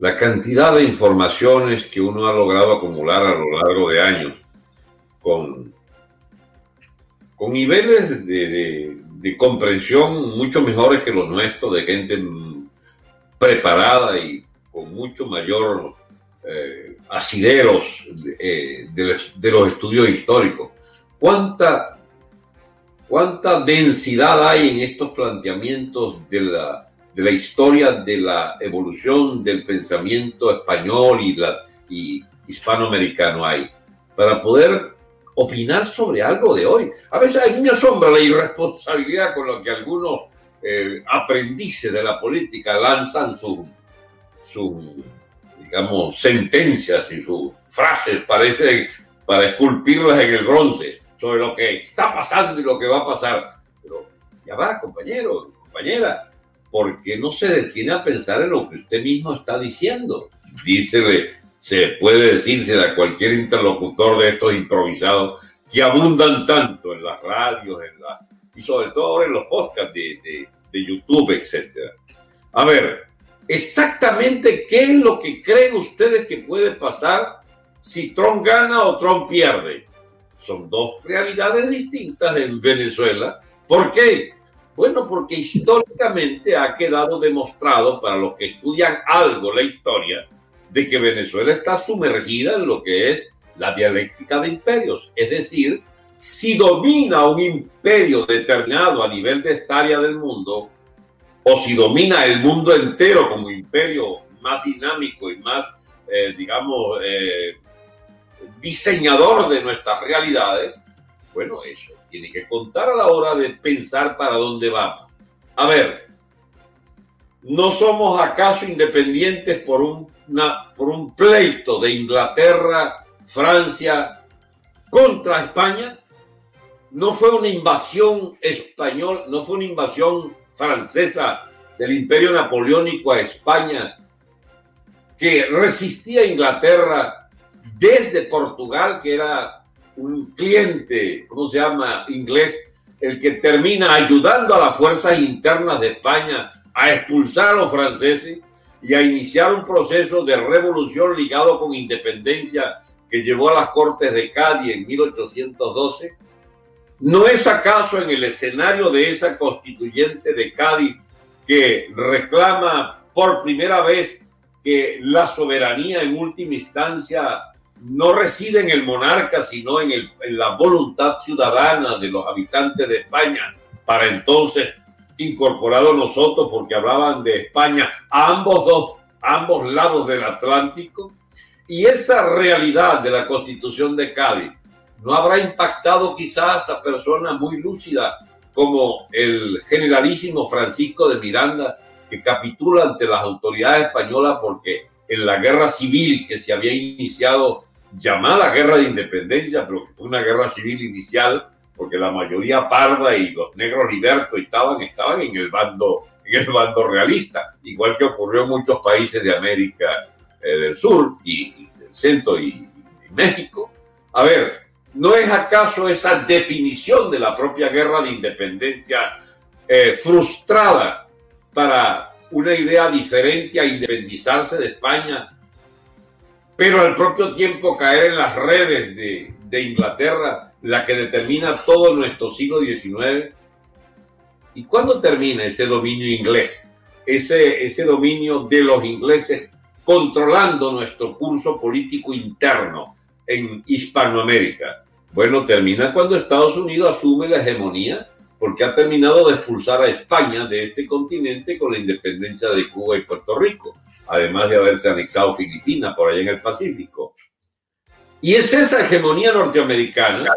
la cantidad de informaciones que uno ha logrado acumular a lo largo de años con, con niveles de, de comprensión mucho mejores que los nuestros, de gente preparada y con mucho mayor eh, asideros eh, de, los estudios históricos. ¿Cuánta, ¿Cuánta densidad hay en estos planteamientos de la, de la historia de la evolución del pensamiento español y, la, y hispanoamericano hay? Para poder opinar sobre algo de hoy. A veces hay me asombra la irresponsabilidad con la que algunos eh, aprendices de la política lanzan sus, su, digamos, sentencias y sus frases, parece, para esculpirlas en el bronce, sobre lo que está pasando y lo que va a pasar. Pero ya va, compañero, compañera, porque no se detiene a pensar en lo que usted mismo está diciendo? Dícele se puede decirse a cualquier interlocutor de estos improvisados que abundan tanto en las radios en la, y sobre todo en los podcasts de, de, YouTube, etc. A ver, exactamente qué es lo que creen ustedes que puede pasar si Trump gana o Trump pierde. Son dos realidades distintas en Venezuela. ¿Por qué? Bueno, porque ha quedado demostrado para los que estudian algo la historia, de que Venezuela está sumergida en lo que es la dialéctica de imperios. Es decir, si domina un imperio determinado a nivel de esta área del mundo, o si domina el mundo entero como imperio más dinámico y más, eh, digamos, eh, diseñador de nuestras realidades, bueno, eso tiene que contar a la hora de pensar para dónde vamos. A ver, ¿no somos acaso independientes por un pleito de Inglaterra, Francia contra España. No fue una invasión español, no fue una invasión francesa del imperio napoleónico a España que resistía a Inglaterra desde Portugal, que era un cliente, ¿cómo se llama? Inglés, el que termina ayudando a las fuerzas internas de España a expulsar a los franceses y a iniciar un proceso de revolución ligado con independencia que llevó a las Cortes de Cádiz en 1812? ¿No es acaso en el escenario de esa constituyente de Cádiz que reclama por primera vez que la soberanía en última instancia no reside en el monarca, sino en, en la voluntad ciudadana de los habitantes de España para entonces incorporado nosotros porque hablaban de España ambos dos, ambos lados del Atlántico. Y esa realidad de la constitución de Cádiz no habrá impactado quizás a personas muy lúcidas como el generalísimo Francisco de Miranda, que capitula ante las autoridades españolas porque en la guerra civil que se había iniciado, llamada guerra de independencia, pero fue una guerra civil inicial, porque la mayoría parda y los negros libertos estaban, estaban en el bando, en el bando realista, igual que ocurrió en muchos países de América eh, del Sur y, del centro y, México. A ver, ¿no es acaso esa definición de la propia guerra de independencia eh, frustrada para una idea diferente a independizarse de España, pero al propio tiempo caer en las redes de, de Inglaterra la que determina todo nuestro siglo XIX. ¿Y cuándo termina ese dominio inglés? Ese, ese dominio de los ingleses controlando nuestro curso político interno en Hispanoamérica. Bueno, termina cuando Estados Unidos asume la hegemonía porque ha terminado de expulsar a España de este continente con la independencia de Cuba y Puerto Rico, además de haberse anexado Filipinas por allá en el Pacífico. Y es esa hegemonía norteamericana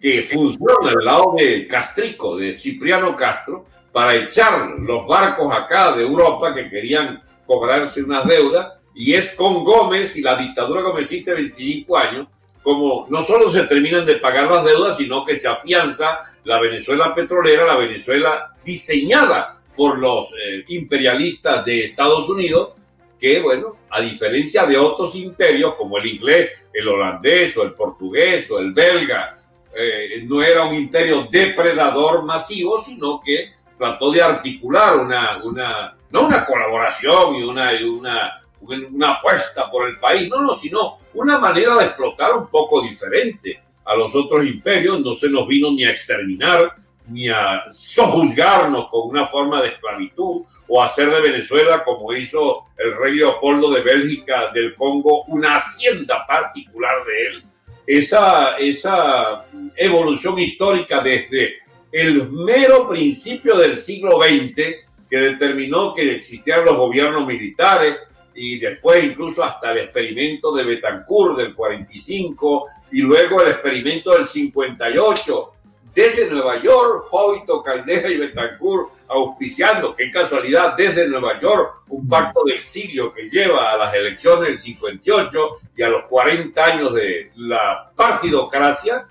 que funciona al lado de Castrico, de Cipriano Castro, para echar los barcos acá de Europa que querían cobrarse unas deudas, y es con Gómez y la dictadura gomecista de 25 años, como no solo se terminan de pagar las deudas, sino que se afianza la Venezuela petrolera, la Venezuela diseñada por los eh, imperialistas de Estados Unidos, que, bueno, a diferencia de otros imperios como el inglés, el holandés o el portugués o el belga, eh, no era un imperio depredador masivo, sino que trató de articular una, una no una colaboración y una, una una apuesta por el país, no, no, sino una manera de explotar un poco diferente a los otros imperios, no se nos vino ni a exterminar, ni a sojuzgarnos con una forma de esclavitud o hacer de Venezuela, como hizo el rey Leopoldo de Bélgica del Congo, una hacienda particular de él. Esa, esa evolución histórica desde el mero principio del siglo XX, que determinó que existieran los gobiernos militares, y después incluso hasta el experimento de Betancourt del 45 y luego el experimento del 58 desde Nueva York, Jovito, Caldera y Betancourt auspiciando, qué casualidad, desde Nueva York, un pacto de exilio que lleva a las elecciones del 58 y a los 40 años de la partidocracia,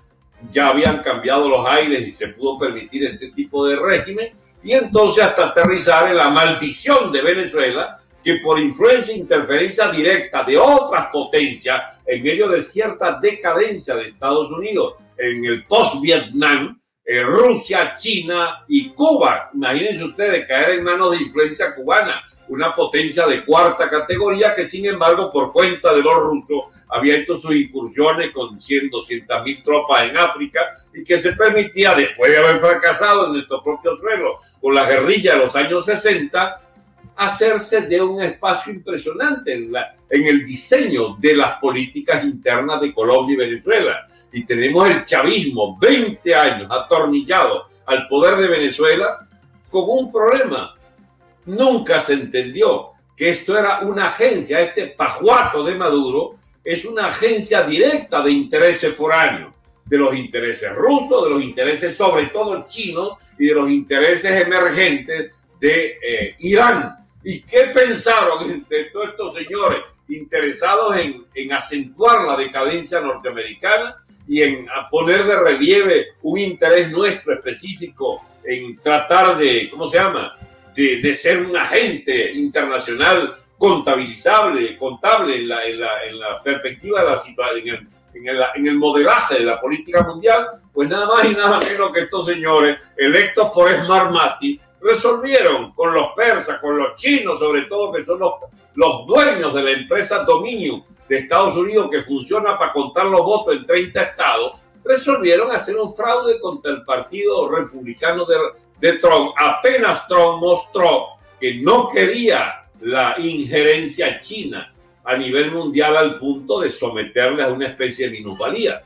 ya habían cambiado los aires y se pudo permitir este tipo de régimen, y entonces hasta aterrizar en la maldición de Venezuela, que por influencia e interferencia directa de otras potencias, en medio de cierta decadencia de Estados Unidos, en el post-Vietnam, eh, Rusia, China y Cuba. Imagínense ustedes caer en manos de influencia cubana, una potencia de cuarta categoría que sin embargo por cuenta de los rusos había hecho sus incursiones con 100, 200 mil tropas en África y que se permitía, después de haber fracasado en nuestro propio suelo con la guerrilla de los años 60, hacerse de un espacio impresionante en, la, en el diseño de las políticas internas de Colombia y Venezuela y tenemos el chavismo 20 años atornillado al poder de Venezuela con un problema. Nunca se entendió que esto era una agencia, este pajuato de Maduro es una agencia directa de intereses foráneos, de los intereses rusos, de los intereses sobre todo chinos y de los intereses emergentes de eh, Irán. ¿Y qué pensaron de todos estos señores interesados en, en acentuar la decadencia norteamericana? y en poner de relieve un interés nuestro específico en tratar de, ¿cómo se llama?, de, ser un agente internacional contabilizable, contable en la, en la, en la perspectiva de la situación, en el, en, el, modelaje de la política mundial, pues nada más y nada menos que estos señores electos por Smart Mati resolvieron con los persas, con los chinos, sobre todo que son los, dueños de la empresa Dominion, de Estados Unidos que funciona para contar los votos en 30 estados, resolvieron hacer un fraude contra el Partido Republicano de, de Trump. Apenas Trump mostró que no quería la injerencia china a nivel mundial al punto de someterle a una especie de minusvalía.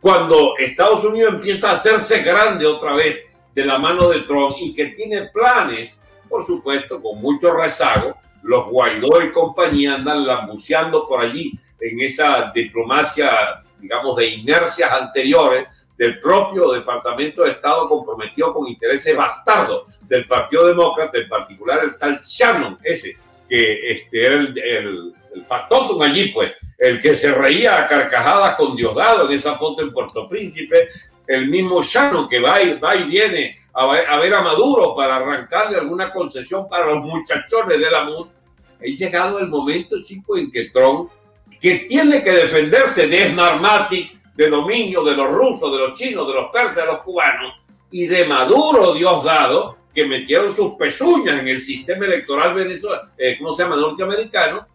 Cuando Estados Unidos empieza a hacerse grande otra vez de la mano de Trump y que tiene planes, por supuesto, con mucho rezago, los Guaidó y compañía andan lambuceando por allí en esa diplomacia, digamos, de inercias anteriores del propio Departamento de Estado comprometido con intereses bastardos del Partido Demócrata, en particular el tal Shannon, ese, que este, era el, el, el factotum allí, pues, el que se reía a carcajadas con Diosdado en esa foto en Puerto Príncipe, el mismo Shannon que va y, va y viene a ver, a Maduro para arrancarle alguna concesión para los muchachones de la MUD. Ha llegado el momento, chico, en que Trump, que tiene que defenderse de Smartmatic, de dominio de los rusos, de los chinos, de los persas, de los cubanos, y de Maduro, Dios dado, que metieron sus pezuñas en el sistema electoral venezolano, eh, ¿cómo se llama? Norteamericano.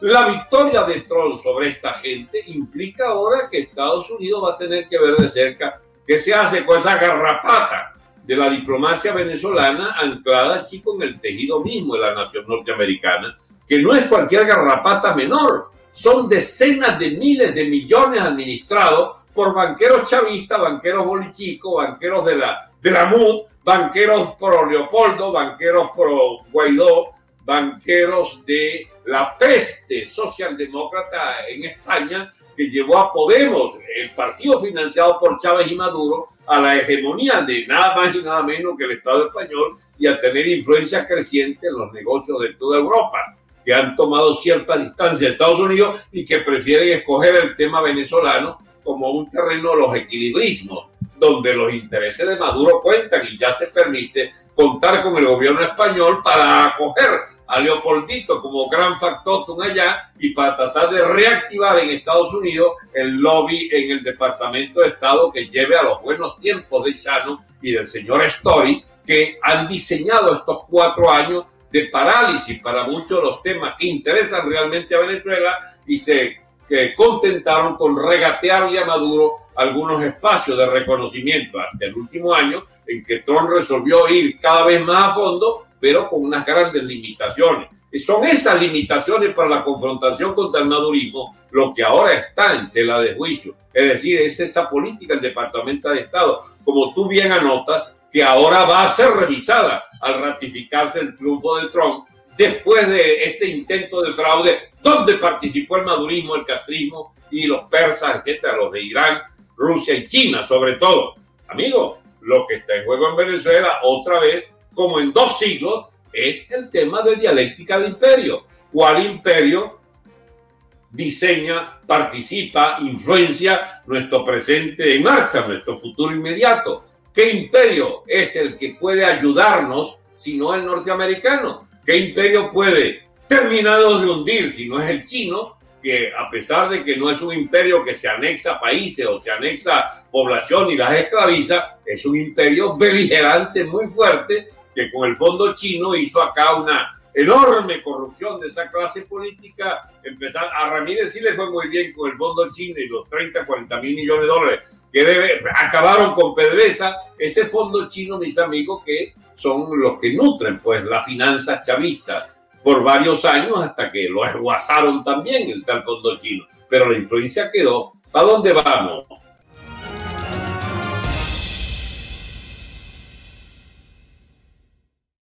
La victoria de Trump sobre esta gente implica ahora que Estados Unidos va a tener que ver de cerca qué se hace con esa garrapata de la diplomacia venezolana anclada así con el tejido mismo de la nación norteamericana, que no es cualquier garrapata menor, son decenas de miles de millones administrados por banqueros chavistas, banqueros bolichicos, banqueros de la, de MUD, banqueros pro Leopoldo, banqueros pro Guaidó, banqueros de la peste socialdemócrata en España que llevó a Podemos, el partido financiado por Chávez y Maduro, a la hegemonía de nada más y nada menos que el Estado español y a tener influencia creciente en los negocios de toda Europa, que han tomado cierta distancia de Estados Unidos y que prefieren escoger el tema venezolano como un terreno de los equilibrismos, donde los intereses de Maduro cuentan y ya se permite contar con el gobierno español para acoger a Leopoldito como gran factotum allá y para tratar de reactivar en Estados Unidos el lobby en el Departamento de Estado que lleve a los buenos tiempos de Chano y del señor Story que han diseñado estos cuatro años de parálisis para muchos de los temas que interesan realmente a Venezuela y se contentaron con regatearle a Maduro algunos espacios de reconocimiento hasta el último año en que Trump resolvió ir cada vez más a fondo, pero con unas grandes limitaciones. Y son esas limitaciones para la confrontación contra el madurismo lo que ahora está en tela de juicio. Es decir, es esa política del Departamento de Estado, como tú bien anotas, que ahora va a ser revisada al ratificarse el triunfo de Trump después de este intento de fraude donde participó el madurismo, el castrismo y los persas, etcétera, los de Irán, Rusia y China sobre todo. Amigo, lo que está en juego en Venezuela otra vez, como en dos siglos, es el tema de dialéctica de imperio. ¿Cuál imperio diseña, participa, influencia nuestro presente en marcha, nuestro futuro inmediato? ¿Qué imperio es el que puede ayudarnos si no el norteamericano? ¿Qué imperio puede terminarnos de hundir si no es el chino? que a pesar de que no es un imperio que se anexa países o se anexa población y las esclaviza, es un imperio beligerante muy fuerte que con el fondo chino hizo acá una enorme corrupción de esa clase política. Empezar, a Ramírez sí le fue muy bien con el fondo chino y los 30, 40 mil millones de dólares que acabaron con PDVSA, ese fondo chino, mis amigos, que son los que nutren pues las finanzas chavistas por varios años hasta que lo esguazaron también el tal fondo chino. Pero la influencia quedó. ¿A dónde vamos?